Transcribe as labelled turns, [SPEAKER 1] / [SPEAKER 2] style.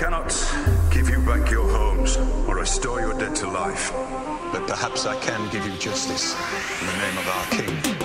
[SPEAKER 1] cannot give you back your homes or restore your dead to life,
[SPEAKER 2] but perhaps I can give you justice in the name of our King.